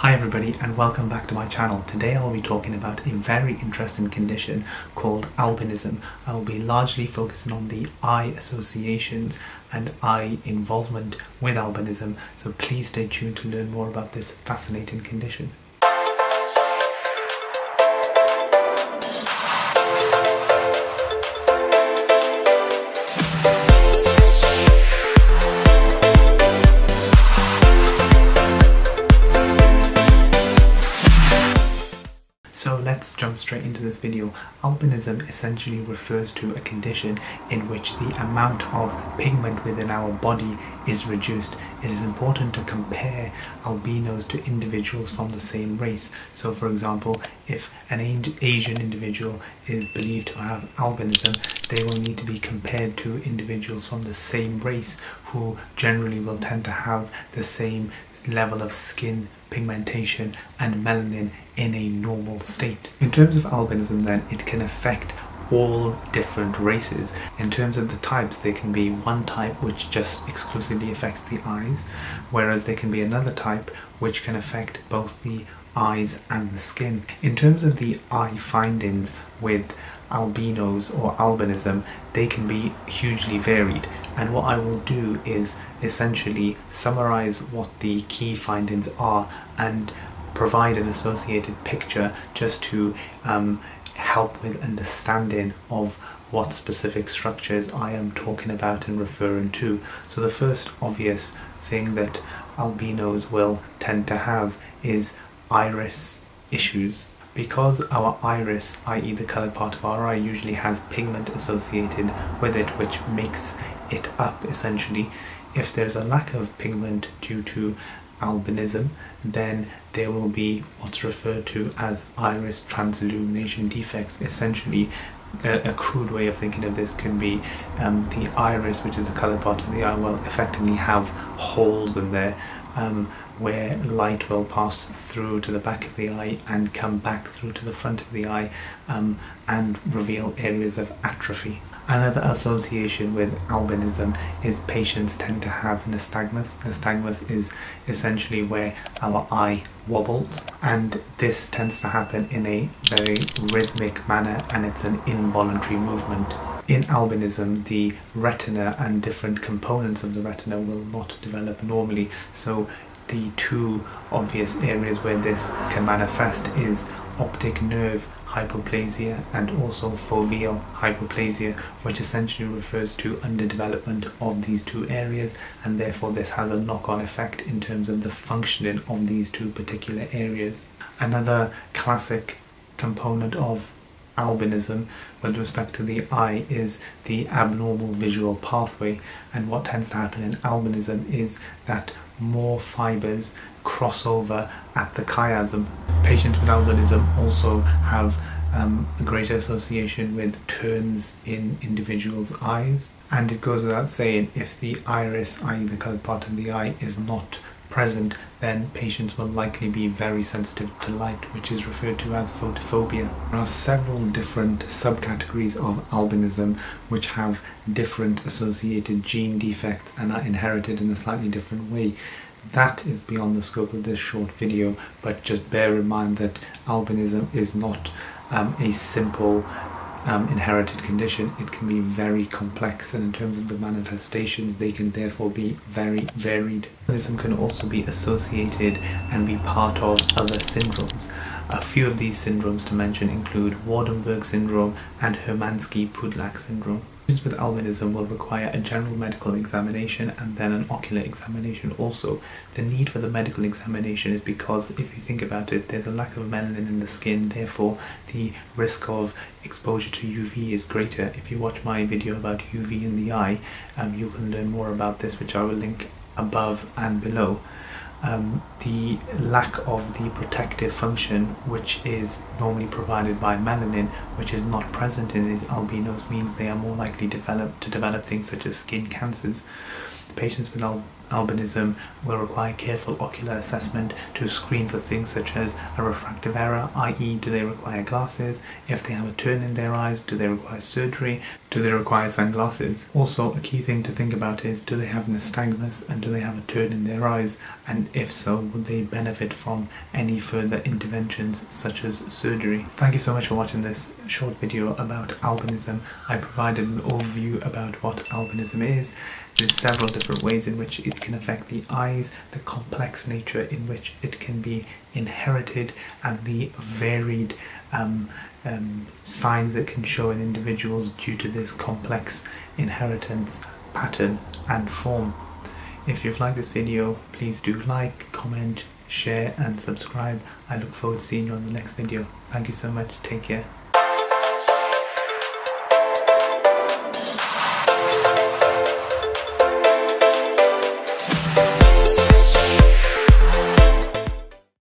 Hi everybody and welcome back to my channel. Today I'll be talking about a very interesting condition called albinism. I will be largely focusing on the eye associations and eye involvement with albinism so please stay tuned to learn more about this fascinating condition. So let's jump straight into this video. Albinism essentially refers to a condition in which the amount of pigment within our body is reduced. It is important to compare albinos to individuals from the same race. So for example, if an Asian individual is believed to have albinism, they will need to be compared to individuals from the same race who generally will tend to have the same level of skin pigmentation and melanin in a normal state. In terms of albinism then, it can affect all different races. In terms of the types, there can be one type which just exclusively affects the eyes, whereas there can be another type which can affect both the eyes and the skin. In terms of the eye findings with albinos or albinism, they can be hugely varied. And what I will do is essentially summarize what the key findings are and provide an associated picture just to um, help with understanding of what specific structures I am talking about and referring to. So the first obvious thing that albinos will tend to have is iris issues because our iris, i.e. the coloured part of our eye, usually has pigment associated with it which makes it up essentially, if there's a lack of pigment due to albinism, then there will be what's referred to as iris transillumination defects. Essentially, a, a, crude way of thinking of this can be um, the iris, which is the coloured part of the eye, will effectively have holes in there um, where light will pass through to the back of the eye and come back through to the front of the eye um, and reveal areas of atrophy. Another association with albinism is patients tend to have nystagmus. Nystagmus is essentially where our eye wobbles and this tends to happen in a very rhythmic manner and it's an involuntary movement. In albinism, the retina and different components of the retina will not develop normally, so the two obvious areas where this can manifest is optic nerve hypoplasia and also foveal hypoplasia which essentially refers to underdevelopment of these two areas and therefore this has a knock-on effect in terms of the functioning of these two particular areas. Another classic component of albinism with respect to the eye is the abnormal visual pathway and what tends to happen in albinism is that more fibers cross over at the chiasm. Patients with albinism also have um, a greater association with turns in individuals' eyes and it goes without saying if the iris, i.e. the coloured part of the eye, is not present, then patients will likely be very sensitive to light, which is referred to as photophobia. There are several different subcategories of albinism which have different associated gene defects and are inherited in a slightly different way. That is beyond the scope of this short video, but just bear in mind that albinism is not um, a simple um, inherited condition, it can be very complex and in terms of the manifestations they can therefore be very varied. Albinism can also be associated and be part of other syndromes. A few of these syndromes to mention include Waardenburg syndrome and Hermansky-Pudlak syndrome. Patients with albinism will require a general medical examination and then an ocular examination also. The need for the medical examination is because if you think about it, there's a lack of melanin in the skin, therefore the risk of exposure to UV is greater. If you watch my video about UV in the eye, um, you can learn more about this, which I will link above and below um, the lack of the protective function which is normally provided by melanin which is not present in these albinos means they are more likely develop, to develop things such as skin cancers. Patients with al albinism will require careful ocular assessment to screen for things such as a refractive error, i.e., do they require glasses? If they have a turn in their eyes, do they require surgery? Do they require sunglasses? Also, a key thing to think about is do they have nystagmus and do they have a turn in their eyes? And if so, would they benefit from any further interventions such as surgery? Thank you so much for watching this short video about albinism. I provided an overview about what albinism is. There's several different ways in which it can affect the eyes, the complex nature in which it can be inherited, and the varied um, um, signs that can show in individuals due to this complex inheritance pattern and form. If you've liked this video, please do like, comment, share and subscribe. I look forward to seeing you on the next video. Thank you so much. Take care.